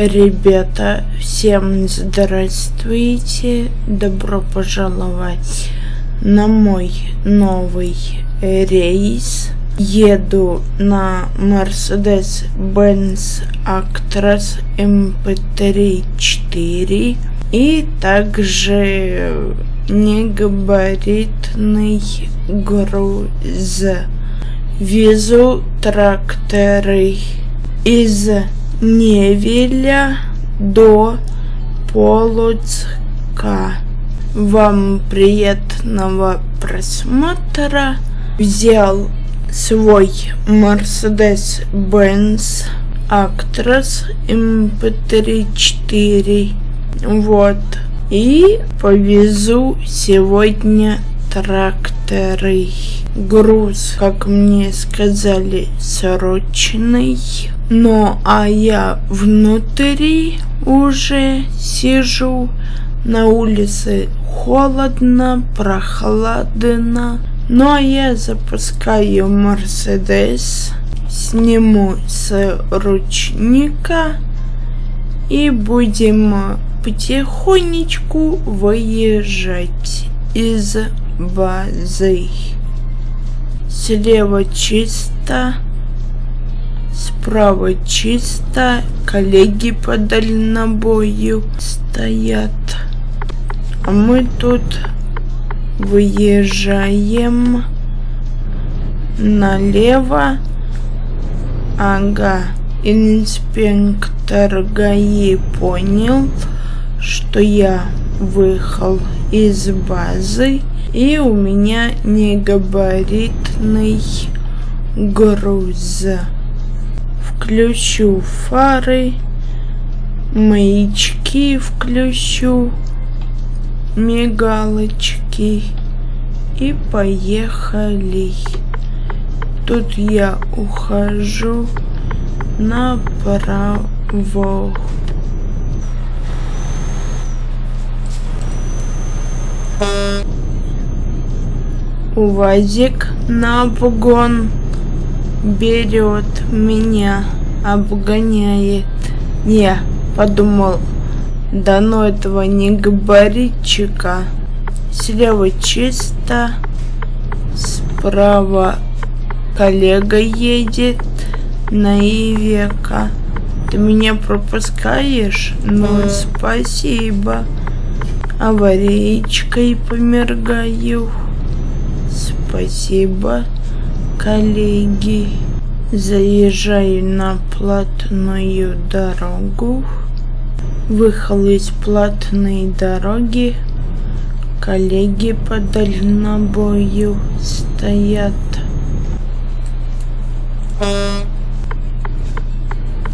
Ребята, всем здравствуйте, добро пожаловать на мой новый рейс. Еду на Mercedes-Benz Actros MP3 4 и также негабаритный груз. Везу тракторы из Невеля до Полоцка. Вам приятного просмотра. Взял свой Mercedes-Benz Actros MP3-4. Вот. И повезу сегодня тракторы. Груз, как мне сказали, срочный. Ну, а я внутри уже сижу. На улице холодно, прохладно. Ну, а я запускаю Мерседес, сниму с ручника и будем потихонечку выезжать из базы. Слева чисто. Справа чисто, коллеги по дальнобою стоят. А мы тут выезжаем налево. Ага, инспектор ГАИ понял, что я выехал из базы и у меня негабаритный груз включу фары, маячки включу, мигалочки и поехали. Тут я ухожу направо. Увазик на обгон берет меня, обгоняет. Не, подумал, да ну этого не габаритчика. Слева чисто, справа коллега едет на Ивека. Ты меня пропускаешь? Ну, спасибо. Аварийкой помергаю. Спасибо коллеги, заезжаю на платную дорогу. Выехал из платной дороги. Коллеги по дальнобою стоят.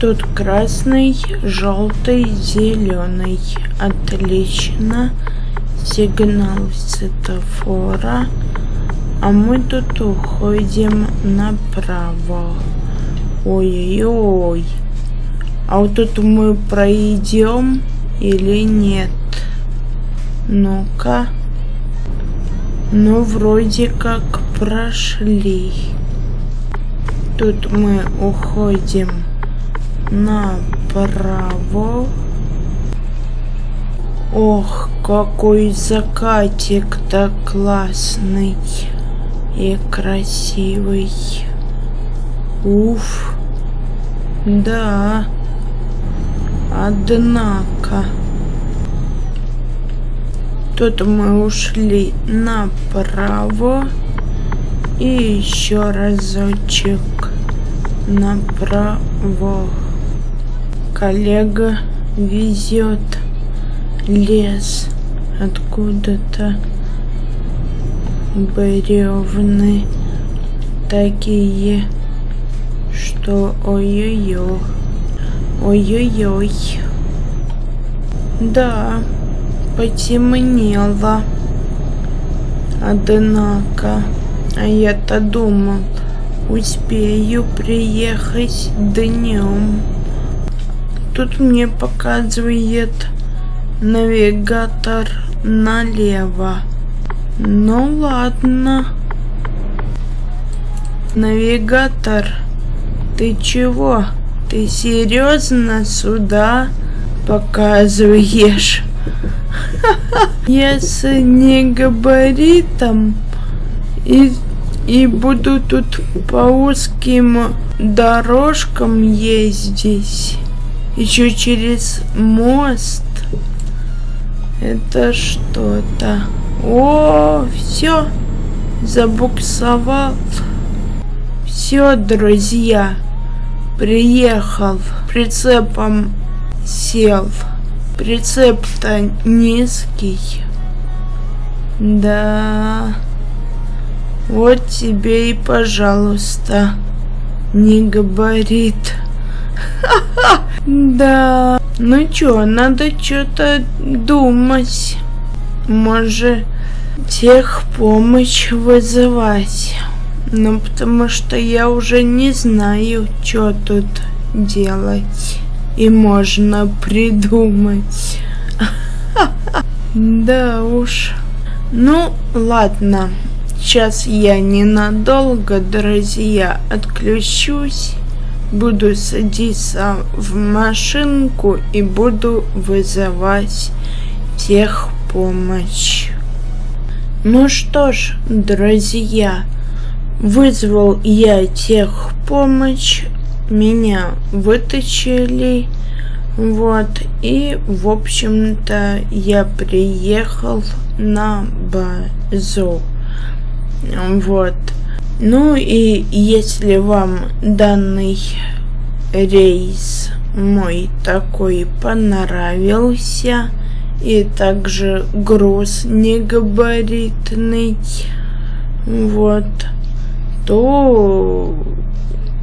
Тут красный, желтый, зеленый. Отлично. Сигнал светофора. А мы тут уходим направо. Ой-ой-ой. А вот тут мы пройдем или нет? Ну-ка. Ну, вроде как прошли. Тут мы уходим направо. Ох, какой закатик-то классный и красивый. Уф. Да. Однако. Тут мы ушли направо. И еще разочек направо. Коллега везет лес откуда-то бревны такие, что ой-ой-ой, ой-ой-ой. Да, потемнело. Однако, а я-то думал, успею приехать днем. Тут мне показывает навигатор налево. Ну ладно. Навигатор, ты чего Ты серьезно сюда показываешь? Если не габаритом и, и буду тут по узким дорожкам ездить, еще через мост, это что-то. О, все, забуксовал. Все, друзья, приехал, прицепом сел. Прицеп-то низкий. Да. Вот тебе и, пожалуйста, не габарит. Да. Ну чё, надо что-то думать. Может, техпомощь вызывать. Ну, потому что я уже не знаю, что тут делать. И можно придумать. Да уж. Ну, ладно. Сейчас я ненадолго, друзья, отключусь. Буду садиться в машинку и буду вызывать техпомощь. Ну что ж, друзья, вызвал я техпомощь, меня вытащили, вот, и, в общем-то, я приехал на базу, вот. Ну и если вам данный рейс мой такой понравился, и также груз негабаритный, вот, то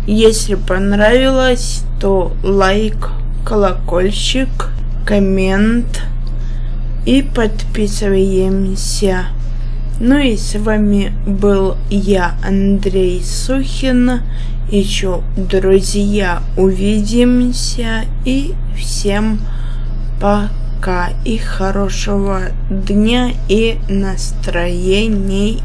если понравилось, то лайк, колокольчик, коммент и подписываемся. Ну и с вами был я, Андрей Сухин. Еще, друзья, увидимся и всем пока и хорошего дня и настроения.